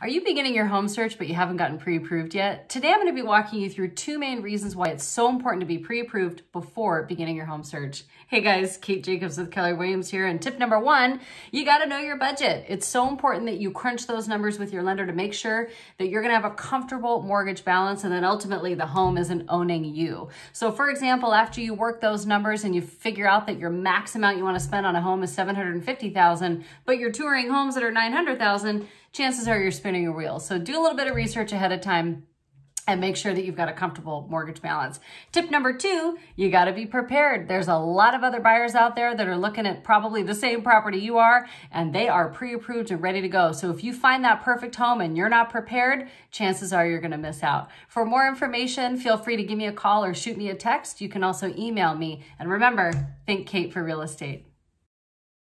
Are you beginning your home search but you haven't gotten pre-approved yet? Today I'm going to be walking you through two main reasons why it's so important to be pre-approved before beginning your home search. Hey guys, Kate Jacobs with Keller Williams here and tip number one, you got to know your budget. It's so important that you crunch those numbers with your lender to make sure that you're going to have a comfortable mortgage balance and then ultimately the home isn't owning you. So for example, after you work those numbers and you figure out that your max amount you want to spend on a home is 750,000, but you're touring homes that are 900,000, chances are you're spinning your wheels. So do a little bit of research ahead of time and make sure that you've got a comfortable mortgage balance. Tip number two, you got to be prepared. There's a lot of other buyers out there that are looking at probably the same property you are, and they are pre-approved and ready to go. So if you find that perfect home and you're not prepared, chances are you're going to miss out. For more information, feel free to give me a call or shoot me a text. You can also email me. And remember, think Kate for real estate.